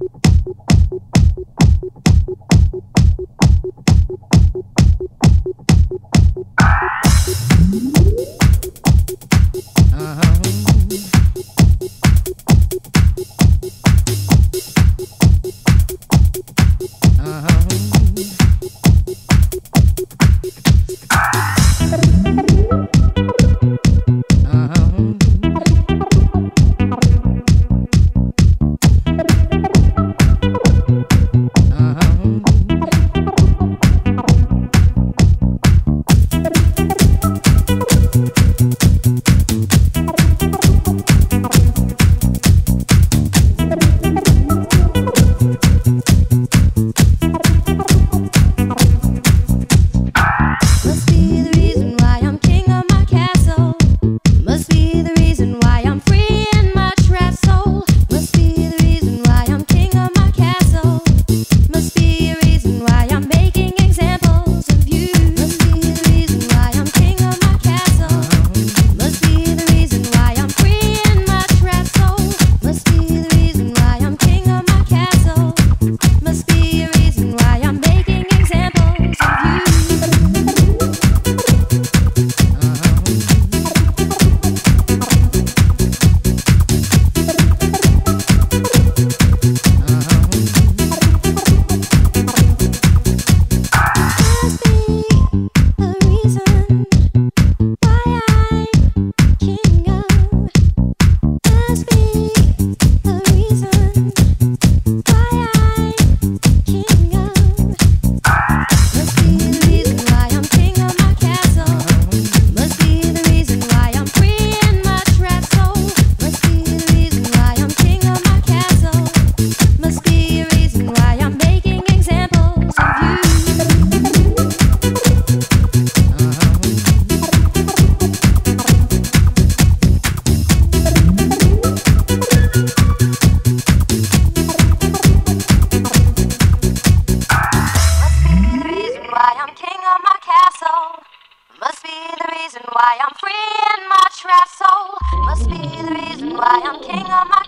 Thank you. I am king of my